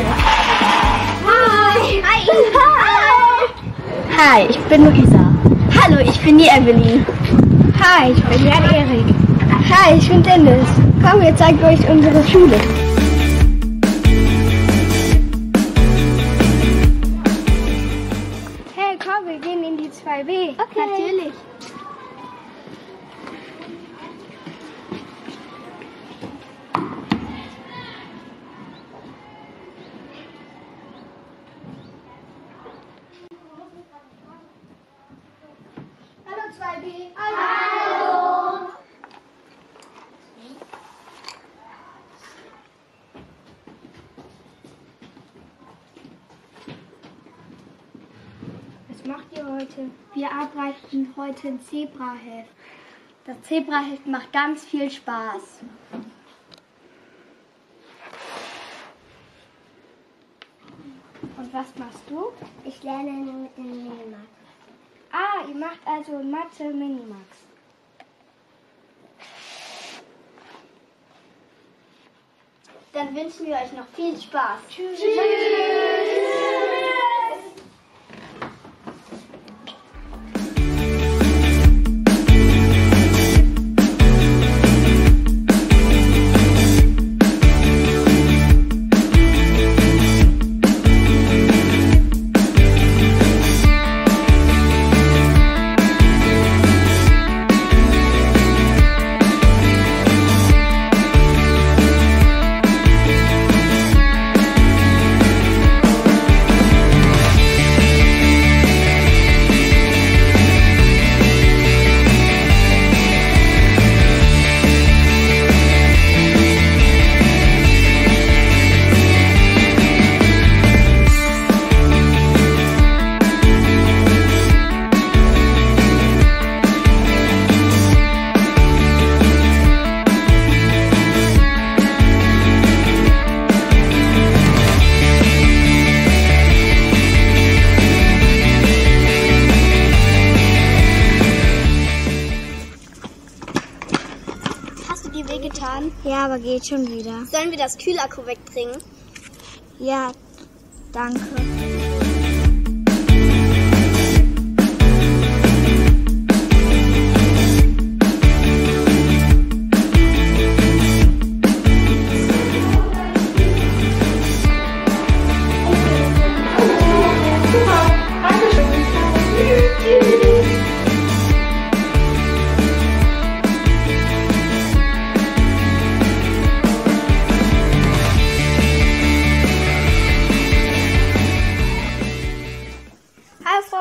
hier. Hi. Hi. Hi, ich bin Luisa. Hallo, ich bin die Evelyn. Hi, ich bin Jan Erik. Hi, ich bin Dennis. Komm, wir zeigen euch unsere Schule. Hey, komm, wir gehen in die 2B. Okay. Natürlich. Hallo 2B. Was macht ihr heute? Wir arbeiten heute ein Zebraheft. Das Zebraheft macht ganz viel Spaß. Und was machst du? Ich lerne mit dem Minimax. Ah, ihr macht also Mathe Minimax. Dann wünschen wir euch noch viel Spaß. Tschüss. Hast wehgetan? Ja, aber geht schon wieder. Sollen wir das Kühlakku wegbringen? Ja, danke.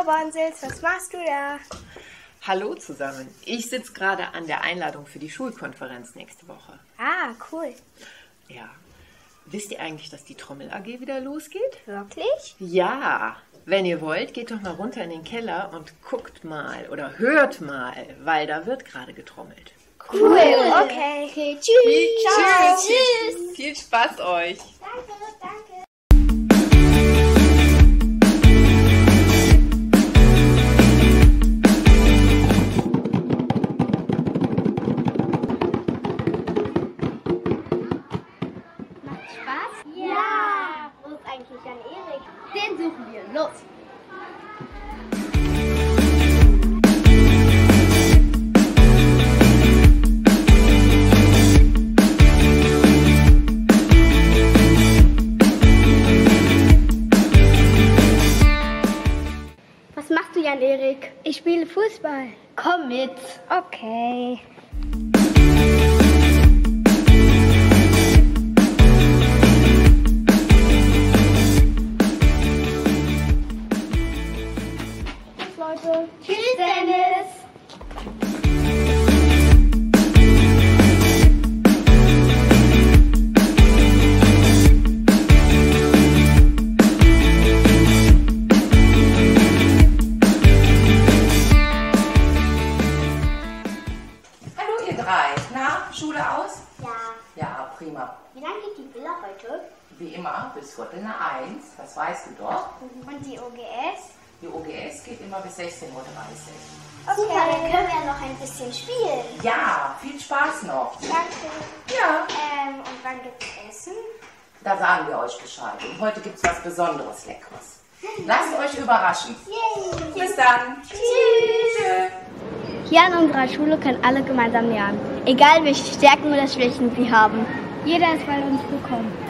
Frau Bonsels, was machst du da? Hallo zusammen. Ich sitze gerade an der Einladung für die Schulkonferenz nächste Woche. Ah, cool. Ja. Wisst ihr eigentlich, dass die Trommel AG wieder losgeht? Wirklich? Ja. Wenn ihr wollt, geht doch mal runter in den Keller und guckt mal oder hört mal, weil da wird gerade getrommelt. Cool, okay. Okay, tschüss. Ciao. Tschüss. Viel Spaß euch. Danke, danke. Suchen wir. Los. Was machst du, Jan Erik? Ich spiele Fußball. Komm mit. Okay. Nach eins. Das weißt du doch. Und die OGS? Die OGS geht immer bis 16.30 Uhr. Super, dann können wir ja noch ein bisschen spielen. Ja, viel Spaß noch. Danke. Ja. Ähm, und wann gibt's Essen? Da sagen wir euch Bescheid. Und heute gibt es was Besonderes Leckeres. Lasst euch überraschen. Bis dann. Tschüss. Hier an unserer Schule können alle gemeinsam lernen. Egal welche Stärken oder Schwächen sie haben. Jeder ist bei uns willkommen.